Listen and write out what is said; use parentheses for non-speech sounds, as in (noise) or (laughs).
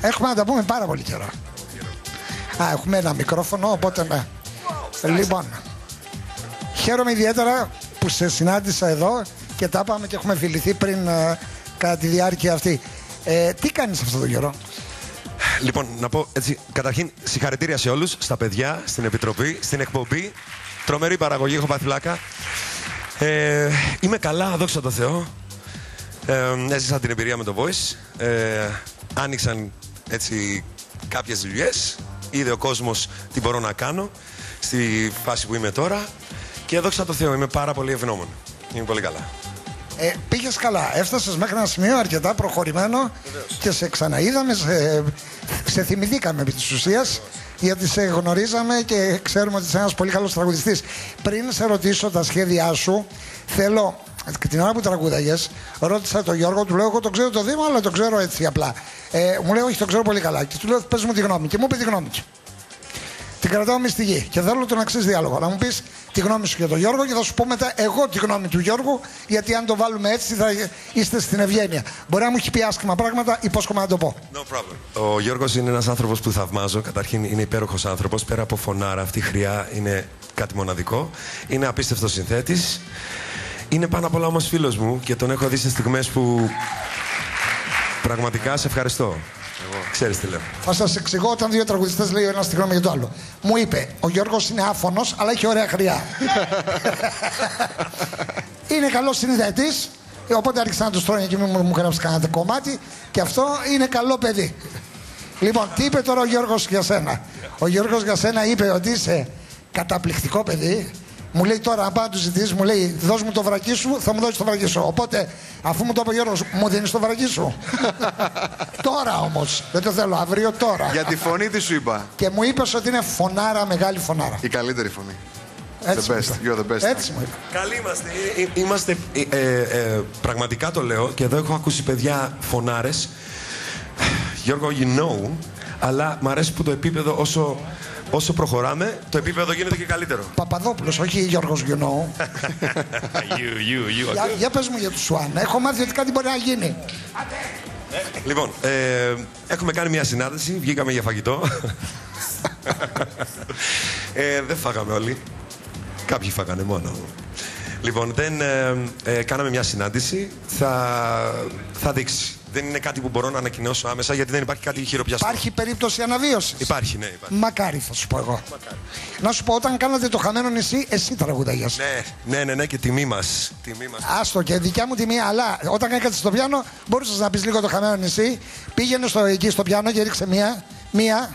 Έχουμε να τα πούμε πάρα πολύ καιρό. Α, έχουμε ένα μικρόφωνο, οπότε ναι. Λοιπόν, χαίρομαι ιδιαίτερα που σε συνάντησα εδώ και τα είπαμε και έχουμε φιληθεί πριν ε, κατά τη διάρκεια αυτή. Ε, τι κάνεις αυτό τον καιρό; Λοιπόν, να πω έτσι, καταρχήν συγχαρητήρια σε όλους, στα παιδιά, στην Επιτροπή, στην εκπομπή. Τρομερή παραγωγή, έχω πάθει πλάκα. Ε, είμαι καλά, δόξα τω Θεώ. Ε, έζησα την εμπειρία με το Voice. Ε, άνοιξαν έτσι κάποιες δουλειές. Είδε ο κόσμος τι μπορώ να κάνω στη φάση που είμαι τώρα. Και δόξα τω Θεώ, είμαι πάρα πολύ ευγνώμων. Είμαι πολύ καλά. Ε, Πήγες καλά. Έφτασες μέχρι ένα σημείο αρκετά προχωρημένο και σε ξαναείδαμε, σε, σε θυμηθήκαμε επί της ουσίας. Γιατί σε γνωρίζαμε και ξέρουμε ότι είσαι ένας πολύ καλός τραγουδιστής. Πριν σε ρωτήσω τα σχέδιά σου, θέλω. Και την ώρα που τραγούδαγες, ρώτησα τον Γιώργο, του λέω: Εγώ το ξέρω το Δήμο, αλλά το ξέρω έτσι απλά. Ε, μου λέει: Όχι, το ξέρω πολύ καλά. Και του λέω: Πες μου τη γνώμη. Και μου είπε τη γνώμη του. Την κρατάω μυστική και θέλω τον εξής διάλογο. Να μου πεις τη γνώμη σου για τον Γιώργο και θα σου πω μετά εγώ τη γνώμη του Γιώργου, γιατί αν το βάλουμε έτσι θα είστε στην ευγένεια. Μπορεί να μου έχει πει άσχημα πράγματα, υπόσχομαι να το πω. No problem. Ο Γιώργος είναι ένας άνθρωπος που θαυμάζω. Καταρχήν είναι υπέροχος άνθρωπος. Πέρα από φωνάρα, αυτή η χρειά είναι κάτι μοναδικό. Είναι απίστευτος συνθέτης. Είναι πάνω απ' όλα όμως φίλος μου και τον έχω δει σε στιγμές που. Πραγματικά σε ευχαριστώ. Ξέρεις τι λέω. Θα σας εξηγώ όταν δύο τραγουδιστές λέει ο ένας τη γνώμη για το άλλο. Μου είπε, ο Γιώργος είναι άφωνος, αλλά έχει ωραία χρειά. (laughs) είναι καλός συνδέτη. Οπότε άρχισα να του τρώνε και μην μου, μου γράψεις κανένα κομμάτι. Και αυτό είναι καλό παιδί. λοιπόν, τι είπε τώρα ο Γιώργος για σένα; Ο Γιώργος για σένα είπε ότι είσαι καταπληκτικό παιδί. Μου λέει τώρα, αν πάω να του ζητήσεις, μου λέει: Δώσ' μου το βρακί σου, θα μου δώσεις το βρακί σου. Οπότε, αφού μου το είπε ο Γιώργος, μου δίνεις το βρακί σου. (laughs) τώρα όμως. Δεν το θέλω αύριο, τώρα. Για τη φωνή τι σου είπα. Και μου είπες ότι είναι φωνάρα, μεγάλη φωνάρα. Η καλύτερη φωνή. Έτσι the μου best. είπε. You're the best. Έτσι μου είπε. Καλή είμαστε. Ε, ε, Είμαστε. ε, ε, ε, πραγματικά το λέω και εδώ έχω ακούσει παιδιά φωνάρες. Γιώργο, you know, αλλά μου αρέσει που το επίπεδο όσο, όσο προχωράμε, το επίπεδο γίνεται και καλύτερο. Παπαδόπουλος, όχι Γιώργος Γιουνό. (laughs) you, you, you. για για πες μου για τους Σουάν. Έχω μάθει ότι κάτι μπορεί να γίνει. Λοιπόν, ε, έχουμε κάνει μια συνάντηση, βγήκαμε για φαγητό. (laughs) ε, δεν φάγαμε όλοι. Κάποιοι φάγανε μόνο. Λοιπόν, δεν, ε, ε, κάναμε μια συνάντηση. Θα, θα δείξει. Δεν είναι κάτι που μπορώ να ανακοινώσω άμεσα γιατί δεν υπάρχει κάτι χειροπιαστό. Υπάρχει περίπτωση αναβίωσης. Υπάρχει, ναι, υπάρχει. Μακάρι θα σου πω εγώ. Να σου πω, όταν κάνατε το χαμένο νησί, εσύ τραγουδάγιας. Ναι, ναι, ναι, ναι, και τιμή μας. Τιμή μας. Άστο και δικιά μου τιμή, αλλά όταν έκατσε στο πιάνο, μπορούσες να πεις λίγο το χαμένο νησί. Πήγαινε στο, εκεί στο πιάνο και ρίξε μία. Μία.